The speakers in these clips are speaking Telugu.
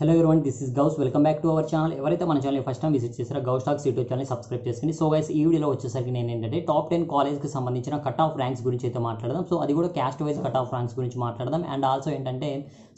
Hello everyone this is Ghouse welcome back to our channel ఎవరైతే మన ఛానల్ ఫస్ట్ టైం విజిట్ చేసారో Ghouse talks YouTube channel subscribe చేసుకుని సో గైస్ ఈ వీడియోలో వచ్చేసరికి నేను ఏంటంటే టాప్ టెన్ కాలేజ్కి సంబంధించిన కట్ ఆఫ్ ర్యాంక్స్ గురించి అయితే మాట్లాడదాం. సో అది కూడా caste wise cut off ranks గురించి మాట్లాడదాం. అండ్ ఆల్సో ఏంటంటే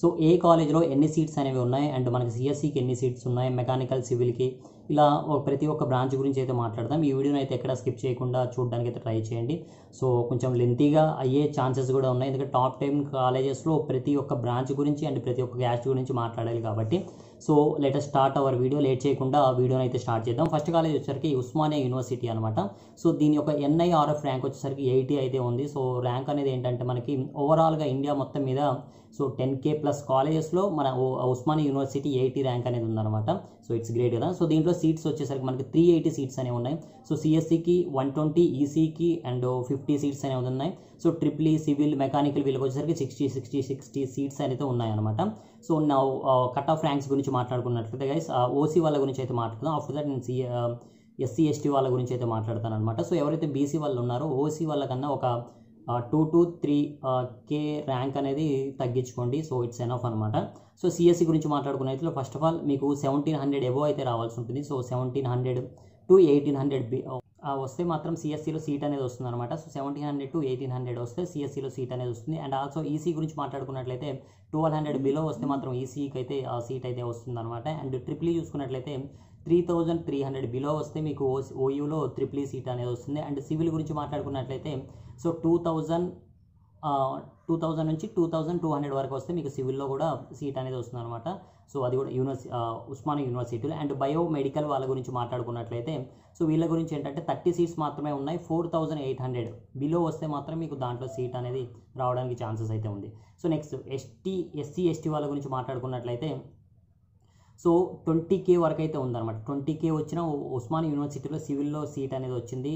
సో ఏ కాలేజ్లో ఎన్ని సీట్స్ అనేవి ఉన్నాయి? అండ్ మనకి సిఎస్సికి ఎన్ని సీట్స్ ఉన్నాయి? మెకానికల్ సివిల్కి ఇలా ప్రతి ఒక్క బ్రాంచ్ గురించి అయితే మాట్లాడదాం. ఈ వీడియోని అయితే ఎక్కడ స్కిప్ చేయకుండా చూడడానికి అయితే ట్రై చేయండి. సో కొంచెం లెంతీగా అయ్యే ఛాన్సెస్ కూడా ఉన్నాయి. ఎందుకంటే టాప్ టెన్ కాలేజెస్లో ప్రతి ఒక్క బ్రాంచ్ గురించి అండ్ ప్రతి ఒక్క క్యాస్ట్ గురించి మాట్లాడాలి కాబట్టి so let's start our video late చేయకుండా వీడియోని అయితే స్టార్ట్ చేద్దాం. ఫస్ట్ కాలేజ్ వచ్చేసరికి ఉస్మానియా యూనివర్సిటీ అనమాట సో దీని యొక్క ఎన్ఐఆర్ఎఫ్ ర్యాంక్ వచ్చేసరికి ఎయిటీ అయితే ఉంది. సో ర్యాంక్ అనేది ఏంటంటే మనకి ఓవరాల్గా ఇండియా మొత్తం మీద సో టెన్ కే ప్లస్ కాలేజెస్లో మన ఉస్మానియా యూనివర్సిటీ ఎయిటీ ర్యాంక్ అనేది ఉందన్నమాట. సో ఇట్స్ గ్రేట్ కదా. సో దీంట్లో సీట్స్ వచ్చేసరికి మనకి త్రీ ఎయిటీ సీట్స్ అనేవి ఉన్నాయి. సో సిఎస్సికి వన్ ట్వంటీ ఈసీకి అండ్ ఫిఫ్టీ సీట్స్ అనేవి ఉన్నాయి. సో ట్రిప్లీ సివిల్ మెకానికల్ వీళ్ళకి వచ్చేసరికి సిక్స్టీ సిక్స్టీ సిక్స్టీ సీట్స్ అయితే ఉన్నాయన్నమాట. సో నా కట్ ఆఫ్ ర్యాంక్స్ గురించి మాట్లాడుకున్నట్లయితే గైస్ ఓసీ uh, వాళ్ళ గురించి అయితే మాట్లాడదాం ఆఫ్టర్ దట్ నేను సి ఎస్సీ ఎస్టీ వాళ్ళ గురించి అయితే మాట్లాడతాను అనమాట సో ఎవరైతే బీసీ వాళ్ళు ఉన్నారో ఓసీ వాళ్ళకన్నా ఒక two to three K rank అనేది తగ్గించుకోండి. సో ఇట్స్ ఎనఫ్ అనమాట సో సిఎస్సి గురించి మాట్లాడుకున్నట్లు ఫస్ట్ ఆఫ్ ఆల్ మీకు సెవెంటీన్ హండ్రెడ్ ఎబో అయితే రావాల్సి ఉంటుంది. So seventeen hundred to eighteen hundred B వస్తే మాత్రం సిఎస్సిలో సీట్ అనేది వస్తుంది అనమాట so seventeen hundred to eighteen hundred వస్తే సిఎస్సిలో సీట్ అనేది వస్తుంది. అండ్ ఆల్సో ఈసీ గురించి మాట్లాడుకున్నట్లయితే ట్వెల్వ్ హండ్రెడ్ బిలో వస్తే మాత్రం ఈసీకి అయితే ఆ సీట్ అయితే వస్తుంది అనమాట అండ్ ట్రిప్లీ చూసుకున్నట్లయితే three thousand three hundred below వస్తే మీకు ఓయూలో త్రిప్లీ సీట్ అనేది వస్తుంది. అండ్ సివిల్ గురించి మాట్లాడుకున్నట్లయితే so two thousand two thousand నుంచి టూ థౌజండ్ టూ హండ్రెడ్ వరకు వస్తే మీకు సివిల్లో కూడా సీట్ అనేది వస్తుంది అనమాట సో అది కూడా యూనివర్సి ఉస్మానియా యూనివర్సిటీలో. అండ్ బయో మెడికల్ వాళ్ళ గురించి మాట్లాడుకున్నట్లయితే సో వీళ్ళ గురించి ఏంటంటే థర్టీ సీట్స్ మాత్రమే ఉన్నాయి. Four thousand eight hundred. Below వస్తే మాత్రం మీకు దాంట్లో సీట్ అనేది రావడానికి ఛాన్సెస్ అయితే ఉంది. So next ST SC ST వాళ్ళ గురించి మాట్లాడుకున్నట్లయితే సో ట్వంటీ కే వరకు అయితే ఉందన్నమాట. ట్వంటీ కే వచ్చిన ఉస్మాన్ యూనివర్సిటీలో సివిల్లో సీట్ అనేది వచ్చింది.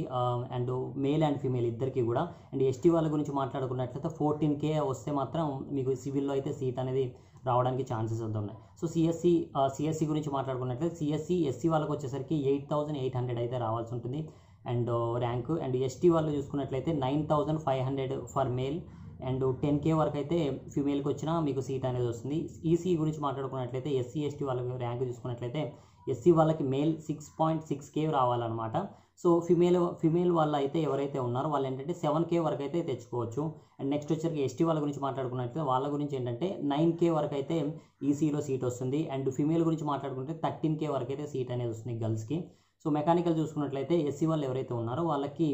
అండ్ మేల్ అండ్ ఫీమేల్ ఇద్దరికి కూడా. అండ్ ఎస్టీ వాళ్ళ గురించి మాట్లాడుకున్నట్లయితే ఫోర్టీన్ కే వస్తే మాత్రం మీకు సివిల్లో అయితే సీట్ అనేది రావడానికి ఛాన్సెస్ అయితే ఉన్నాయి. సో సిఎస్సి సిఎస్సి గురించి మాట్లాడుకున్నట్లయితే సిఎస్సి ఎస్సీ వాళ్ళకి వచ్చేసరికి ఎయిట్ థౌసండ్ ఎయిట్ హండ్రెడ్ అయితే రావాల్సి ఉంటుంది. అండ్ ర్యాంక్ అండ్ ఎస్టీ వాళ్ళు చూసుకున్నట్లయితే nine thousand five hundred for male and ten K వరకు అయితే ఫీమేల్కి వచ్చినా మీకు సీట్ అనేది వస్తుంది. ఈసీ గురించి మాట్లాడుకున్నట్లయితే ఎస్సీ ఎస్టీ వాళ్ళకి ర్యాంక్ చూసుకున్నట్లయితే ఎస్సీ వాళ్ళకి male six point six K రావాలన్నమాట. సో ఫిమేల్ ఫిమేల్ వాళ్ళు అయితే ఎవరైతే ఉన్నారో వాళ్ళు ఏంటంటే సెవెన్ కే వరకు అయితే తెచ్చుకోవచ్చు. అండ్ నెక్స్ట్ వచ్చరికి ఎస్టీ వాళ్ళ గురించి మాట్లాడుకున్నట్లయితే వాళ్ళ గురించి ఏంటంటే నైన్ కే వరకు అయితే ఈసీలో సీట్ వస్తుంది. అండ్ ఫిమేల్ గురించి మాట్లాడుకుంటే థర్టీన్ కే వరకు అయితే సీట్ అనేది వస్తుంది గర్ల్స్కి. సో మెకానికల్ చూసుకున్నట్లయితే ఎస్సీ వాళ్ళు ఎవరైతే ఉన్నారో వాళ్ళకి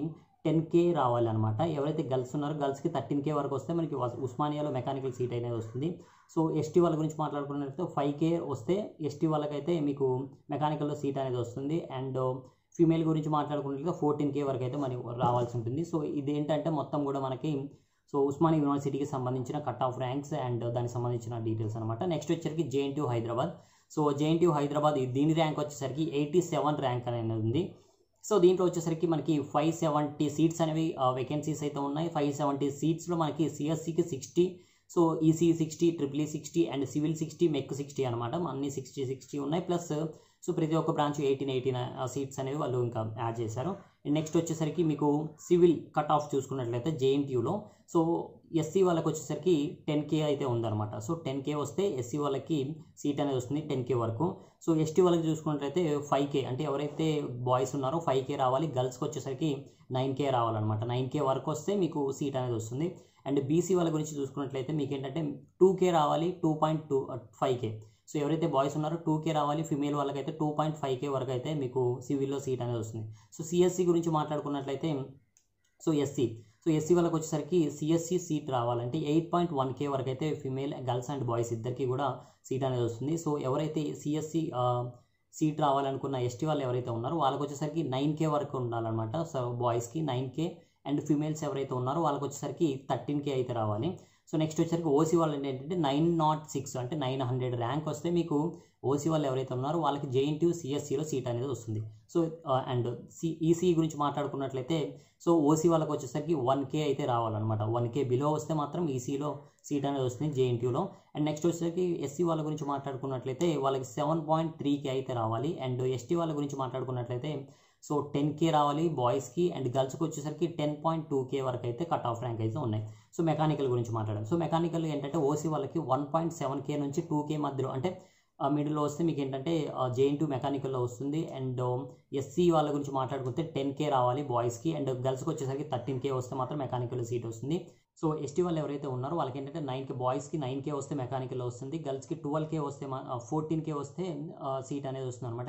టెన్ కే రావాలి అనమాట ఎవరైతే గర్ల్స్ ఉన్నారో గర్ల్స్కి థర్టీన్ కే వరకు వస్తే మనకి ఉస్మానియాలో మెకానికల్ సీట్ అనేది వస్తుంది. సో ఎస్టీ వాళ్ళ గురించి మాట్లాడుకున్నట్లయితే ఫైవ్ కే వస్తే ఎస్టీ వాళ్ళకైతే మీకు మెకానికల్లో సీట్ అనేది వస్తుంది. అండ్ ఫీమేల్ గురించి మాట్లాడుకున్నట్లుగా ఫోర్టీన్ కే వరకు అయితే మనకి రావాల్సి ఉంటుంది. సో ఇదేంటంటే మొత్తం కూడా మనకి సో ఉస్మానియా యూనివర్సిటీకి సంబంధించిన కట్ ఆఫ్ ర్యాంక్స్ అండ్ దానికి సంబంధించిన డీటెయిల్స్ అనమాట నెక్స్ట్ వచ్చేసరికి JNTU Hyderabad so JNTU Hyderabad దీని ర్యాంక్ వచ్చేసరికి ఎయిటీ సెవెన్ ర్యాంక్ అనేది ఉంది. సో దీంట్లో వచ్చేసరికి మనకి ఫైవ్ సెవెంటీ సీట్స్ అనేవి వేకెన్సీస్ అయితే ఉన్నాయి. ఫైవ్ సెవెంటీ సీట్స్లో మనకి సిఎస్సికి sixty so EC sixty triple E sixty and civil sixty mech sixty అనమాట అన్ని సిక్స్టీ సిక్స్టీ ఉన్నాయి. ప్లస్ సో ప్రతి ఒక్క బ్రాంచ్ ఎయిటీన్ ఎయిటీన్ సీట్స్ అనేవి వాళ్ళు ఇంకా యాడ్ చేశారు. నెక్స్ట్ వచ్చేసరికి మీకు సివిల్ కట్ ఆఫ్ చూసుకున్నట్లయితే జేఎన్టీయూలో. సో ఎస్సీ వాళ్ళకి వచ్చేసరికి టెన్ కే అయితే ఉందన్నమాట. సో టెన్ కే వస్తే ఎస్సీ వాళ్ళకి సీట్ అనేది వస్తుంది టెన్ కే వరకు. సో ఎస్టీ వాళ్ళకి చూసుకున్నట్లయితే ఫైవ్ కే అంటే ఎవరైతే బాయ్స్ ఉన్నారో ఫైవ్ కే రావాలి. గర్ల్స్కి వచ్చేసరికి నైన్ కే రావాలన్నమాట. నైన్ కే వరకు వస్తే మీకు సీట్ అనేది వస్తుంది. అండ్ బీసీ వాళ్ళ గురించి చూసుకున్నట్లయితే మీకు ఏంటంటే టూ కే రావాలి two point two five K. So ఎవరైతే బాయ్స్ ఉన్నారో టూ కే రావాలి ఫిమేల్ వాళ్ళకైతే టూ పాయింట్ ఫైవ్ కే వరకు అయితే మీకు సివిల్లో సీట్ అనేది వస్తుంది. సో సిఎస్సి గురించి మాట్లాడుకున్నట్లయితే సో ఎస్సీ సో ఎస్సీ వాళ్ళకి వచ్చేసరికి సిఎస్సి సీట్ రావాలంటే ఎయిట్ పాయింట్ వన్ కే వరకు అయితే ఫిమేల్ గర్ల్స్ అండ్ బాయ్స్ ఇద్దరికి కూడా సీట్ అనేది వస్తుంది. సో ఎవరైతే సిఎస్సి సీట్ రావాలనుకున్న ఎస్టీ వాళ్ళు ఎవరైతే ఉన్నారో వాళ్ళకి వచ్చేసరికి నైన్ కే వరకు ఉండాలన్నమాట. సో బాయ్స్కి నైన్ కే అండ్ ఫిమేల్స్ ఎవరైతే ఉన్నారో వాళ్ళకి వచ్చేసరికి థర్టీన్ కే అయితే రావాలి. సో నెక్స్ట్ వచ్చేసరికి ఓసీ వాళ్ళు ఏంటంటే నైన్ నాట్ సిక్స్ అంటే నైన్ హండ్రెడ్ ర్యాంక్ వస్తే మీకు ఓసీ వాళ్ళు ఎవరైతే ఉన్నారో వాళ్ళకి జేఎన్టీ సిఎస్సిలో సీట్ అనేది వస్తుంది. సో అండ్ సి ఈసీ గురించి మాట్లాడుకున్నట్లయితే సో ఓసీ వాళ్ళకి వచ్చేసరికి వన్ కే అయితే రావాలన్నమాట. వన్ కే బిలో వస్తే మాత్రం ఈసీలో సీట్ అనేది వస్తుంది జేఎన్టీయూలో అండ్ నెక్స్ట్ వచ్చేసరికి ఎస్సీ వాళ్ళ గురించి మాట్లాడుకున్నట్లయితే వాళ్ళకి సెవెన్ పాయింట్ త్రీ కే అయితే రావాలి. అండ్ ఎస్టీ వాళ్ళ గురించి మాట్లాడుకున్నట్లయితే సో టెన్ కే రావాలి బాయ్స్కి అండ్ గర్ల్స్కి వచ్చేసరికి టెన్ పాయింట్ టూ కే వరకు అయితే కట్ ఆఫ్ ర్యాంక్ అయితే ఉన్నాయి. సో మెకానికల్ గురించి మాట్లాడాం సో మెకానికల్ ఏంటంటే ఓసీ వాళ్ళకి వన్ పాయింట్ సెవెన్ కే నుంచి టూ కే మధ్యలో అంటే మిడిల్లో వస్తే మీకు ఏంటంటే జేఎన్ టూ మెకానికల్లో వస్తుంది. అండ్ um, ఎస్సీ వాళ్ళ గురించి మాట్లాడుకుంటే టెన్ కే రావాలి బాయ్స్కి. అండ్ గర్ల్స్కి వచ్చేసరికి థర్టీన్ కే వస్తే మాత్రం మెకానికల్ సీట్ వస్తుంది. సో ఎస్టీ వాళ్ళు ఎవరైతే ఉన్నారో వాళ్ళకి ఏంటంటే నైన్ కే బాయ్స్కి నైన్ కే వస్తే మెకానికల్ వస్తుంది గర్ల్స్కి ట్వెల్వ్ కే వస్తే ఫోర్టీన్ కే uh, వస్తే uh, సీట్ అనేది వస్తుంది అనమాట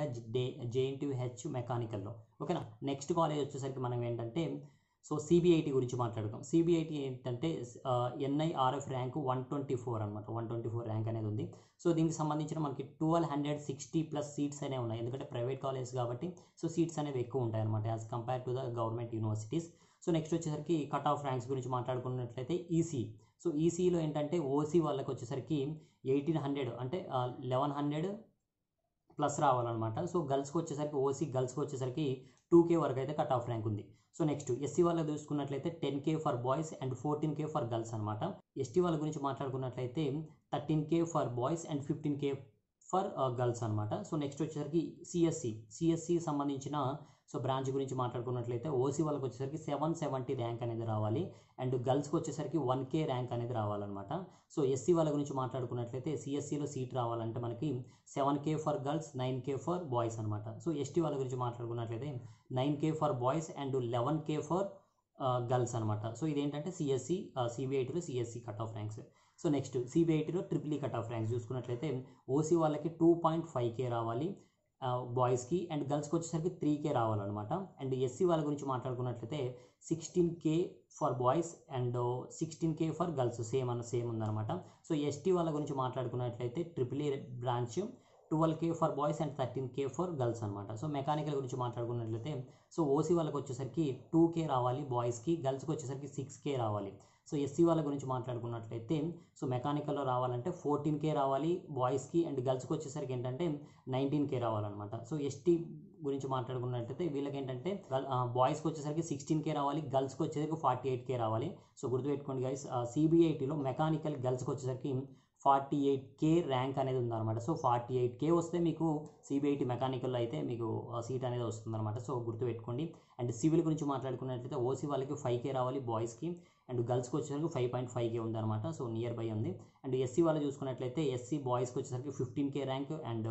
జేఎన్టీ హెచ్ మెకానికల్లో ఓకేనా? నెక్స్ట్ కాలేజ్ వచ్చేసరికి మనం ఏంటంటే సో సిబిఐటి గురించి మాట్లాడుతాం సిబిఐటి ఏంటంటే NIRF rank one twenty four అనమాట వన్ ట్వంటీ ఫోర్ ర్యాంక్ అనేది ఉంది. సో దీనికి సంబంధించిన మనకి twelve hundred sixty plus seats అనేవి ఉన్నాయి. ఎందుకంటే ప్రైవేట్ కాలేజ్ కాబట్టి సో సీట్స్ అనేవి ఎక్కువ ఉంటాయి అనమాట as compare to the government universities so next వచ్చేసరికి కట్ ఆఫ్ ర్యాంక్స్ గురించి మాట్లాడుకున్నట్లయితే ఈసీ సో ఈసీలో ఏంటంటే ఓసీ వాళ్ళకి వచ్చేసరికి ఎయిటీన్ హండ్రెడ్ అంటే లెవెన్ హండ్రెడ్ ప్లస్ రావాలన్నమాట. సో గర్ల్స్కి వచ్చేసరికి ఓసీ గర్ల్స్కి వచ్చేసరికి టూ కే వరకు అయితే కట్ ఆఫ్ ర్యాంక్ ఉంది. సో నెక్స్ట్ ఎస్సీ వాళ్ళకి చూసుకున్నట్లయితే ten K for boys and fourteen K for girls అనమాట ఎస్టీ వాళ్ళ గురించి మాట్లాడుకున్నట్లయితే thirteen K for boys and fifteen K for girls అనమాట సో నెక్స్ట్ వచ్చేసరికి సిఎస్సి సిఎస్సి సంబంధించిన సో బ్రాంచ్ గురించి మాట్లాడుకున్నట్లయితే ఓసీ వాళ్ళకి వచ్చేసరికి సెవెన్ సెవెంటీ ర్యాంక్ అనేది రావాలి. అండ్ గర్ల్స్కి వచ్చేసరికి వన్ కే ర్యాంక్ అనేది రావాలన్నమాట. సో ఎస్సీ వాళ్ళ గురించి మాట్లాడుకున్నట్లయితే సిఎస్సిలో సీట్ రావాలంటే మనకి seven K for girls nine K for boys అనమాట సో ఎస్టీ వాళ్ళ గురించి మాట్లాడుకున్నట్లయితే nine K for boys and eleven K for girls అనమాట సో ఇదేంటంటే CSE సిబిఐటీలో CSE cut off ranks. So next సిబిఐటీలో triple E cut off ranks చూసుకున్నట్లయితే ఓసీ వాళ్ళకి టూ పాయింట్ ఫైవ్ కే రావాలి. బాయ్స్కి అండ్ గర్ల్స్కి వచ్చేసరికి త్రీ కే రావాలన్నమాట. అండ్ ఎస్సీ వాళ్ళ గురించి మాట్లాడుకున్నట్లయితే sixteen K for boys and sixteen K for girls same అన్న సేమ్ ఉందన్నమాట. సో ఎస్టీ వాళ్ళ గురించి మాట్లాడుకున్నట్లయితే triple E branch twelve K for boys and thirteen K for girls అనమాట సో మెకానికల్ గురించి మాట్లాడుకున్నట్లయితే సో ఓసీ వాళ్ళకి వచ్చేసరికి టూ కే రావాలి బాయ్స్కి గర్ల్స్కి వచ్చేసరికి సిక్స్ కే రావాలి. సో ఎస్సీ వాళ్ళ గురించి మాట్లాడుకున్నట్లయితే సో మెకానికల్లో రావాలంటే ఫోర్టీన్ కే రావాలి బాయ్స్కి అండ్ గర్ల్స్కి వచ్చేసరికి ఏంటంటే నైన్టీన్ కే రావాలన్నమాట. సో ఎస్టీ గురించి మాట్లాడుకున్నట్లయితే వీళ్ళకి ఏంటంటే బాయ్స్కి వచ్చేసరికి సిక్స్టీన్ కే రావాలి గర్ల్స్కి వచ్చేసరికి ఫార్టీ ఎయిట్ కే రావాలి. సో గుర్తుపెట్టుకోండి గైస్ సిబిఐటీలో మెకానికల్ గర్ల్స్కి వచ్చేసరికి ఫార్టీ ఎయిట్ కే ర్యాంక్ అనేది ఉందన్నమాట. సో ఫార్టీ ఎయిట్ కే వస్తే మీకు సిబిఐటి మెకానికల్లో అయితే మీకు సీట్ అనేది వస్తుందన్నమాట. సో గుర్తుపెట్టుకోండి. అండ్ సివిల్ గురించి మాట్లాడుకున్నట్లయితే ఓసీ వాళ్ళకి ఫైవ్ కే రావాలి బాయ్స్కి అండ్ గర్ల్స్కి వచ్చేసరికి ఫైవ్ పాయింట్ ఫైవ్ కే ఉందన్నమాట. సో నియర్ బై ఉంది. అండ్ ఎస్సీ వాళ్ళు చూసుకున్నట్లయితే ఎస్సీ బాయ్స్కి వచ్చేసరికి fifteen K rank and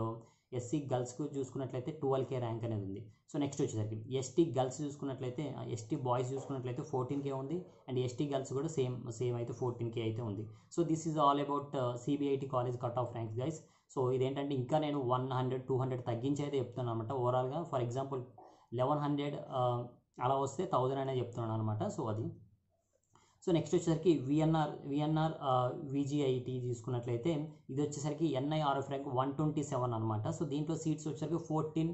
SC గర్ల్స్కు చూసుకున్నట్లయితే ట్వెల్వ్ కే ర్యాంక్ అనేది ఉంది. సో నెక్స్ట్ వచ్చేసరికి ఎస్టీ గర్ల్స్ చూసుకున్నట్లయితే ఎస్టీ బాయ్స్ చూసుకున్నట్లయితే ఫోర్టీన్ కే ఉంది అండ్ ఎస్టీ గర్ల్స్ కూడా సేమ్ సేమ్ అయితే ఫోర్టీన్ కే అయితే ఉంది. So this is all about CBIT college cut off ranks guys. So ఇదేంటంటే ఇంకా నేను వన్ హండ్రెడ్ టూ హండ్రెడ్ తగ్గించి అయితే చెప్తున్నాను అనమాట ఓవరాల్గా ఫర్ ఎగ్జాంపుల్ లెవెన్ హండ్రెడ్ అలా వస్తే థౌజండ్ అనేది చెప్తున్నాను అనమాట సో అది సో నెక్స్ట్ వచ్చేసరికి విఎన్ఆర్ విఎన్ఆర్ విజిఐటి తీసుకున్నట్లయితే ఇది వచ్చేసరికి NIRF rank one twenty seven అనమాట సో దీంట్లో సీట్స్ వచ్చేసరికి fourteen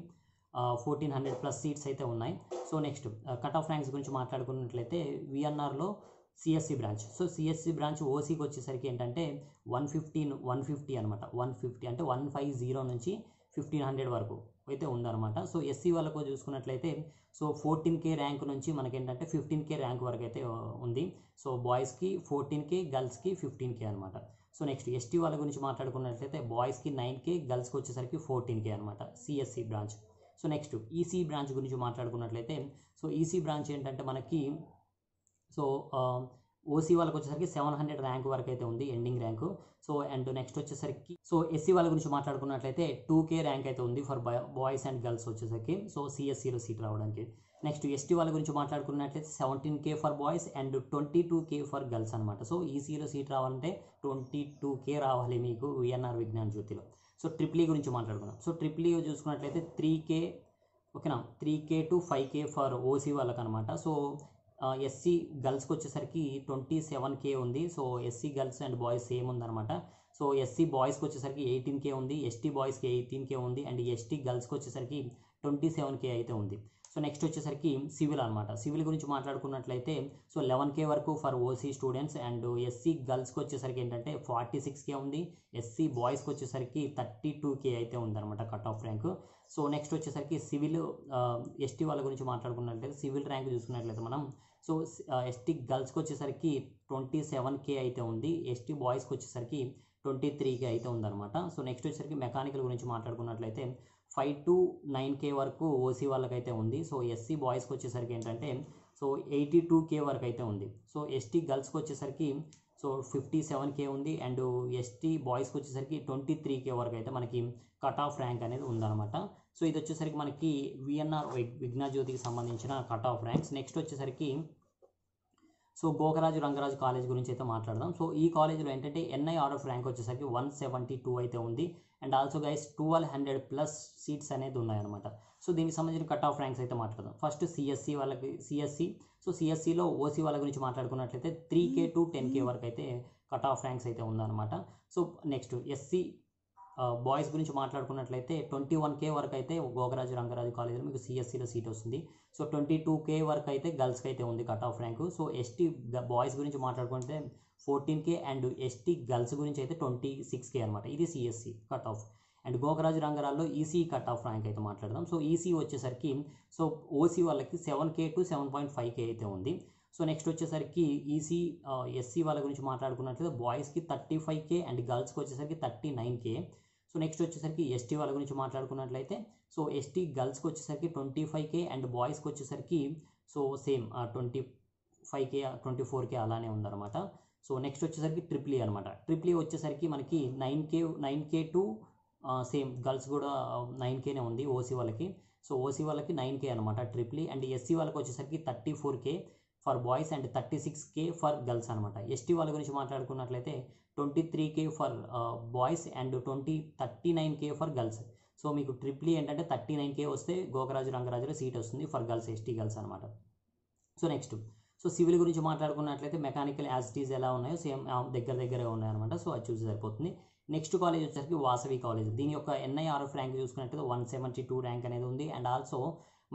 fourteen hundred plus seats అయితే ఉన్నాయి. So next cut off ranks గురించి మాట్లాడుకున్నట్లయితే విఎన్ఆర్లో CSE branch so CSE branch ఓసీకి వచ్చేసరికి ఏంటంటే వన్ ఫిఫ్టీన్ వన్ ఫిఫ్టీ అనమాట వన్ ఫిఫ్టీ అంటే వన్ ఫైవ్ జీరో నుంచి ఫిఫ్టీన్ హండ్రెడ్ వరకు. అయితే ఉందన్నమాట. సో ఎస్సీ వాళ్ళకు చూసుకున్నట్లయితే సో ఫోర్టీన్ కే ర్యాంక్ నుంచి మనకేంటంటే ఫిఫ్టీన్ కే ర్యాంక్ వరకు అయితే ఉంది. సో బాయ్స్కి ఫోర్టీన్ కే గర్ల్స్కి ఫిఫ్టీన్ కే అనమాట సో నెక్స్ట్ ఎస్టీ వాళ్ళ గురించి మాట్లాడుకున్నట్లయితే బాయ్స్కి నైన్ కే గర్ల్స్కి వచ్చేసరికి ఫోర్టీన్ కే అనమాట CSE branch. So next EC branch గురించి మాట్లాడుకున్నట్లయితే సో ఈసీ బ్రాంచ్ ఏంటంటే మనకి సో ఓసీ వాళ్ళకి వచ్చేసరికి సెవెన్ హండ్రెడ్ ర్యాంక్ వరకు అయితే ఉంది ending rank so and next వచ్చేసరికి సో ఎస్సీ వాళ్ళ గురించి మాట్లాడుకున్నట్లయితే టూ కే ర్యాంక్ అయితే ఉంది ఫర్ బాయ్స్ అండ్ గర్ల్స్ వచ్చేసరికి. సో సిఎస్సిలో సీట్ రావడానికి. నెక్స్ట్ ఎస్టీ వాళ్ళ గురించి మాట్లాడుకున్నట్లయితే seventeen K for boys and twenty two K for girls అనమాట సో ఈసీలో సీట్ రావాలంటే ట్వంటీ టూ కే రావాలి మీకు విఎన్ఆర్ విజ్ఞాన్ జ్యోతిలో. సో ట్రిప్లీ e గురించి మాట్లాడుకున్నాం సో ట్రిప్లీ e చూసుకున్నట్లయితే త్రీ కే ఓకేనా? Three K to five K for OC వాళ్ళకి అనమాట సో ఎస్సీ గర్ల్స్కి వచ్చేసరికి ట్వంటీ సెవెన్ కే ఉంది. So SC girls and boys same ఉందన్నమాట. సో ఎస్సీ బాయ్స్కి వచ్చేసరికి ఎయిటీన్ కే ఉంది. ఎస్టీ బాయ్స్కి ఎయిటీన్ కే ఉంది. అండ్ ఎస్టీ గర్ల్స్కి వచ్చేసరికి ట్వంటీ సెవెన్ కే అయితే ఉంది. సో నెక్స్ట్ వచ్చేసరికి సివిల్ అనమాట సివిల్ గురించి మాట్లాడుకున్నట్లయితే సో లెవెన్ కే వరకు for OC students and SC గర్ల్స్కి వచ్చేసరికి ఏంటంటే ఫార్టీ సిక్స్ కే ఉంది. ఎస్సీ బాయ్స్కి వచ్చేసరికి థర్టీ టూ కే అయితే ఉందన్నమాట cut off rank so next వచ్చేసరికి సివిల్ ఎస్టీ వాళ్ళ గురించి మాట్లాడుకున్నట్లయితే సివిల్ ర్యాంక్ చూసుకున్నట్లయితే మనం సో ఎస్టీ గర్ల్స్కి వచ్చేసరికి ట్వంటీ సెవెన్ కే అయితే ఉంది. ఎస్టీ బాయ్స్కి వచ్చేసరికి ట్వంటీ త్రీ కే అయితే ఉందన్నమాట. సో నెక్స్ట్ వచ్చేసరికి మెకానికల్ గురించి మాట్లాడుకున్నట్లయితే ఫైవ్ టు నైన్ కే వరకు ఓసీ వాళ్ళకైతే ఉంది. సో ఎస్సీ బాయ్స్కి వచ్చేసరికి ఏంటంటే సో ఎయిటీ టూ కే వరకు అయితే ఉంది. సో ఎస్టీ గర్ల్స్కి వచ్చేసరికి సో ఫిఫ్టీ సెవెన్ కే ఉంది. అండ్ ఎస్టీ బాయ్స్కి వచ్చేసరికి ట్వంటీ త్రీ కే వరకు అయితే మనకి కట్ ఆఫ్ ర్యాంక్ అనేది ఉందన్నమాట. సో ఇది వచ్చేసరికి మనకి విఎన్ఆర్ విఘ్నజ్యోతికి సంబంధించిన కట్ ఆఫ్ ర్యాంక్స్ నెక్స్ట్ వచ్చేసరికి సో గోకరాజు రంగరాజు కాలేజ్ గురించి అయితే మాట్లాడదాం. సో ఈ కాలేజ్లో ఏంటంటే N I R F rank వచ్చేసరికి వన్ సెవెంటీ టూ అయితే ఉంది. And also guys twelve hundred plus seats అనేది ఉన్నాయన్నమాట. సో దీనికి సంబంధించిన కట్ ఆఫ్ ర్యాంక్స్ అయితే మాట్లాడదాం. ఫస్ట్ సిఎస్సి వాళ్ళకి సిఎస్సి సో సిఎస్సిలో ఓసీ వాళ్ళ గురించి మాట్లాడుకున్నట్లయితే three K to ten K వరకు అయితే కట్ ఆఫ్ ర్యాంక్స్ అయితే ఉందన్నమాట. సో నెక్స్ట్ ఎస్సీ బాయ్స్ గురించి మాట్లాడుకున్నట్లయితే ట్వంటీ వన్ కే వరకు అయితే గోగరాజు రంగరాజు కాలేజీలో మీకు సిఎస్సిలో సీట్ వస్తుంది. సో ట్వంటీ టూ కే వరకు అయితే గర్ల్స్కి అయితే ఉంది cut off rank so ST boys గురించి మాట్లాడుకుంటే fourteen K and ST girls గురించి అయితే ట్వంటీ సిక్స్ కే అనమాట ఇది CSE cut off and Gokaraju రంగరాల్లో EC cut off rank అయితే మాట్లాడదాం. సో ఈసీ వచ్చేసరికి సో ఓసీ వాళ్ళకి seven K to seven point five K అయితే ఉంది. సో నెక్స్ట్ వచ్చేసరికి ఈసీ ఎస్సీ వాళ్ళ గురించి మాట్లాడుకున్నట్లయితే బాయ్స్కి థర్టీ ఫైవ్ కే అండ్ గర్ల్స్కి వచ్చేసరికి thirty nine K so next వచ్చేసరికి ఎస్టీ వాళ్ళ గురించి మాట్లాడుకున్నట్లయితే సో ఎస్టీ గర్ల్స్కి వచ్చేసరికి ట్వంటీ ఫైవ్ కే అండ్ బాయ్స్కి వచ్చేసరికి so same twenty five K twenty four K అలానే ఉందన్నమాట. సో నెక్స్ట్ వచ్చేసరికి ట్రిపుల్ e అనమాట ట్రిపుల్ e వచ్చేసరికి మనకి nine K nine K to same girls కూడా నైన్ కేనే ఉంది ఓసీ వాళ్ళకి. సో ఓసీ వాళ్ళకి నైన్ కే అనమాట ట్రిపుల్ అండ్ ఎస్సీ వాళ్ళకి వచ్చేసరికి thirty four K for boys and thirty six K for girls అనమాట ఎస్టీ వాళ్ళ గురించి మాట్లాడుకున్నట్లయితే twenty three K for boys and twenty thirty nine K for girls. So మీకు ట్రిప్లీ ఏంటంటే థర్టీ నైన్ కే వస్తే గోకరాజు రంగరాజులో సీట్ వస్తుంది ఫర్ గర్ల్స్ ఎస్టీ గర్ల్స్ అనమాట సో నెక్స్ట్ సో సివిల్ గురించి మాట్లాడుకున్నట్లయితే మెకానికల్ యాజిటీస్ ఎలా ఉన్నాయో సేమ్ దగ్గర దగ్గరే ఉన్నాయన్నమాట సో అది చూసి సరిపోతుంది. నెక్స్ట్ కాలేజ్ వచ్చేసరికి వాసవి కాలేజ్. దీని యొక్క ఎన్ఐఆర్ఎఫ్ ర్యాంక్ చూసుకున్నట్లయితే వన్ సెవెంటీ టూ ర్యాంక్ అనేది ఉంది. అండ్ ఆల్సో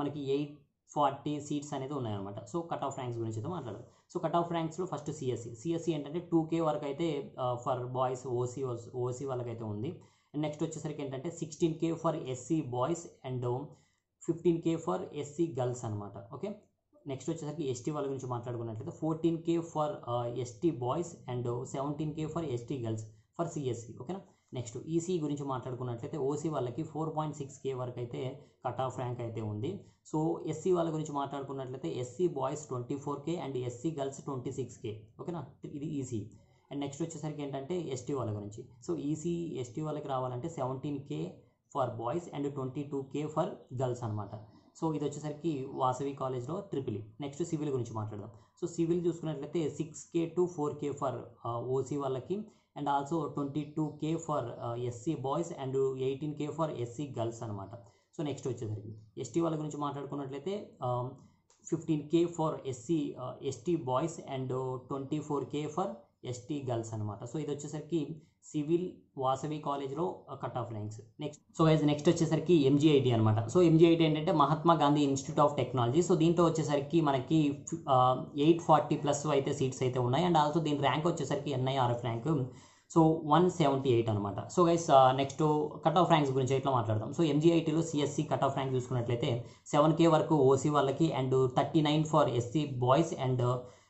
మనకి ఎయిట్ ఫార్టీ సీట్స్ అనేది ఉన్నాయన్నమాట. సో కట్ ఆఫ్ ర్యాంక్స్ గురించి అయితే మాట్లాడదు. సో కట్ ఆఫ్ ర్యాంక్స్లో ఫస్ట్ సిఎస్సి సిఎస్సి ఏంటంటే టూ కే వరకు అయితే ఫర్ బాయ్స్ ఓసీ ఓసీ వాళ్ళకైతే ఉంది. అండ్ నెక్స్ట్ వచ్చేసరికి ఏంటంటే sixteen K for SC boys and fifteen K for SC girls అనమాట ఓకే నెక్స్ట్ వచ్చేసరికి ఎస్టీ వాళ్ళ గురించి మాట్లాడుకున్నట్లయితే fourteen K for ST boys and seventeen K for ST girls for CSC ఓకేనా నెక్స్ట్ ఈసీ గురించి మాట్లాడుకున్నట్లయితే ఓసీ వాళ్ళకి ఫోర్ పాయింట్ సిక్స్ కే వరకు అయితే కట్ ఆఫ్ ర్యాంక్ అయితే ఉంది. సో ఎస్సీ వాళ్ళ గురించి మాట్లాడుకున్నట్లయితే SC boys twenty four K and SC girls twenty six K ఓకేనా? ఇది ఈసీ అండ్ నెక్స్ట్ వచ్చేసరికి ఏంటంటే ఎస్టీ వాళ్ళ గురించి. సో ఈసీ ఎస్టీ వాళ్ళకి రావాలంటే seventeen K for boys and twenty two K for girls అనమాట సో ఇది వచ్చేసరికి వాసవి కాలేజ్లో ట్రిపుల్ నెక్స్ట్ e. సివిల్ గురించి మాట్లాడదాం. సో సివిల్ చూసుకున్నట్లయితే six K to four K for OC వాళ్ళకి and also twenty two K for SC boys and eighteen K for SC girls అనమాట సో నెక్స్ట్ వచ్చేసరికి ఎస్టీ వాళ్ళ గురించి మాట్లాడుకున్నట్లయితే fifteen K for SC ST boys and twenty four K for ST girls అనమాట సో ఇది వచ్చేసరికి సివిల్ వాసవి కాలేజ్లో cut off ranks. Next so as next వచ్చేసరికి ఎంజీఐటి అనమాట సో ఎంజీఐటీ ఏంటంటే Mahatma Gandhi institute of technology. So దీంట్లో వచ్చేసరికి మనకి ఎయిట్ ఫార్టీ ప్లస్ అయితే సీట్స్ అయితే ఉన్నాయి. అండ్ ఆల్సో దీని ర్యాంక్ వచ్చేసరికి NIRF rank. So one seventy eight అనమాట so guys next cut off ranks గురించి ఎట్లా మాట్లాడదాం? సో ఎంజీఐటీలో సిఎస్సి కట్ ఆఫ్ ర్యాంక్ చూసుకున్నట్లయితే సెవెన్ కే వరకు ఓసీ వాళ్ళకి and thirty nine for SC boys and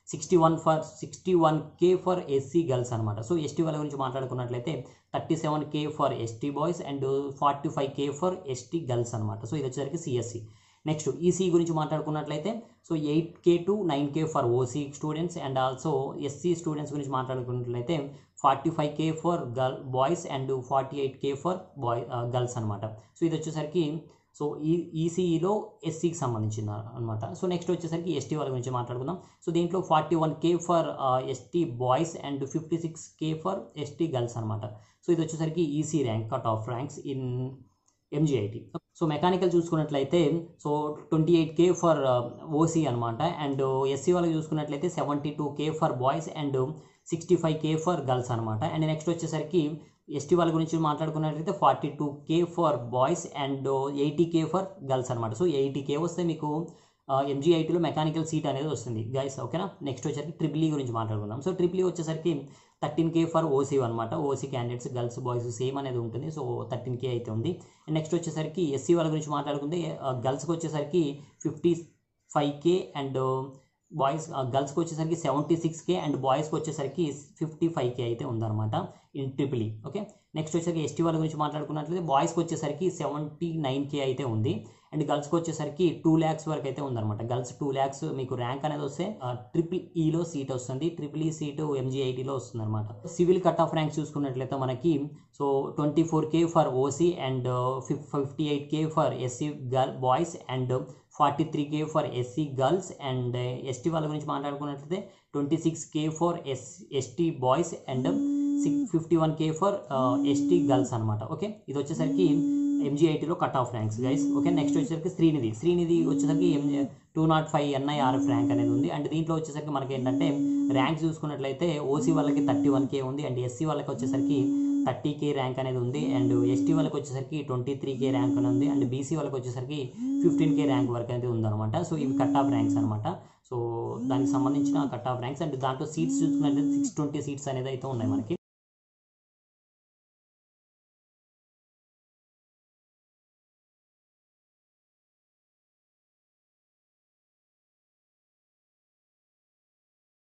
sixty one for sixty one K for SC girls అనమాట సో ఎస్టీ వాళ్ళ గురించి మాట్లాడుకున్నట్లయితే thirty seven K for ST boys and forty five K for ST girls అనమాట సో ఇది వచ్చేసరికి సిఎస్సి నెక్స్ట్ ఈసీ గురించి మాట్లాడుకున్నట్లయితే so eight K to nine K for OC students and also SC students గురించి మాట్లాడుకున్నట్లయితే forty five K for girl boys and forty eight K for boy girls అనమాట సో ఇది వచ్చేసరికి సో ఈ ఈసీఈలో ఎస్సీకి సంబంధించిన అనమాట సో నెక్స్ట్ వచ్చేసరికి ఎస్టీ వాళ్ళ గురించి మాట్లాడుకుందాం. సో దీంట్లో forty one K for ST boys and fifty six K for ST girls అనమాట సో ఇది వచ్చేసరికి EC rank cut off ranks in MGIT so mechanical చూసుకున్నట్లయితే so twenty eight K for OC అనమాట అండ్ ఎస్సీ వాళ్ళకి చూసుకున్నట్లయితే seventy two K for boys and sixty five K for girls అనమాట అండ్ నెక్స్ట్ వచ్చేసరికి ఎస్టీ వాళ్ళ గురించి మాట్లాడుకున్నట్లయితే forty two K for boys and eighty K for girls అనమాట సో ఎయిటీ కే వస్తే మీకు ఎంజీఐటీలో మెకానికల్ సీట్ అనేది వస్తుంది. గైస్ ఓకేనా నెక్స్ట్ వచ్చేసరికి ట్రిపుల్ ఈ e గురించి మాట్లాడుకుందాం. సో ట్రిపుల్ ఈ వచ్చేసరికి థర్టీన్ కే ఫర్ ఓసీ అనమాట OC candidates girls boys same అనేది ఉంటుంది. సో థర్టీన్ కే అయితే ఉంది. నెక్స్ట్ వచ్చేసరికి ఎస్సీ వాళ్ళ గురించి మాట్లాడుకుంటే గర్ల్స్కి వచ్చేసరికి fifty five K and boys గర్ల్స్కి వచ్చేసరికి సెవెంటీ సిక్స్ కే అండ్ బాయ్స్కి వచ్చేసరికి ఫిఫ్టీ ఫైవ్ కే అయితే ఉందన్నమాట ఇన్ ట్రిపుల్ ఓకే నెక్స్ట్ వచ్చేసరికి ఎస్టీ వాళ్ళ గురించి మాట్లాడుకున్నట్లయితే బాయ్స్కి వచ్చేసరికి సెవెంటీ నైన్ కే అయితే ఉంది. అండ్ గర్ల్స్కి వచ్చేసరికి టూ ల్యాక్స్ వరకు అయితే ఉందన్నమాట. గర్ల్స్ టూ ల్యాక్స్ మీకు ర్యాంక్ అనేది వస్తే ట్రిపుల్ ఈలో e సీట్ వస్తుంది. ట్రిపుల్ ఈ e సీటు ఎంజీఐటీలో వస్తుంది అనమాట సివిల్ కట్ ఆఫ్ ర్యాంక్ చూసుకున్నట్లయితే మనకి so twenty four K for OC and fifty eight K for SC girl boys and forty three K for SC girls and ST వాళ్ళ గురించి మాట్లాడుకున్నట్లయితే twenty six K for S ST boys and six fifty one K for ST girls అనమాట ఓకే? ఇది వచ్చేసరికి ఎంజీఐటీలో cut off ranks guys okay next వచ్చేసరికి శ్రీనిధి. శ్రీనిధి వచ్చేసరికి MG two naught five NIRF rank అనేది ఉంది. అండ్ దీంట్లో వచ్చేసరికి మనకి ఏంటంటే ర్యాంక్ చూసుకున్నట్లయితే ఓసీ వాళ్ళకి థర్టీ వన్ కే ఉంది అండ్ ఎస్సీ వాళ్ళకి వచ్చేసరికి థర్టీ కే ర్యాంక్ అనేది ఉంది. అండ్ ఎస్టీ వాళ్ళకి వచ్చేసరికి ట్వంటీ త్రీ కే ర్యాంక్ అనేది ఉంది. అండ్ బీసీ వాళ్ళకి వచ్చేసరికి ఫిఫ్టీన్ కే ర్యాంక్ వరకు అనేది ఉందన్నమాట. సో ఇవి కట్ ఆఫ్ ర్యాంక్స్ అనమాట సో దానికి సంబంధించిన కట్ ఆఫ్ ర్యాంక్స్ అండ్ దాంట్లో సీట్స్ చూసుకున్నట్లయితే సిక్స్ ట్వంటీ సీట్స్ అనేది అయితే ఉన్నాయి మనకి.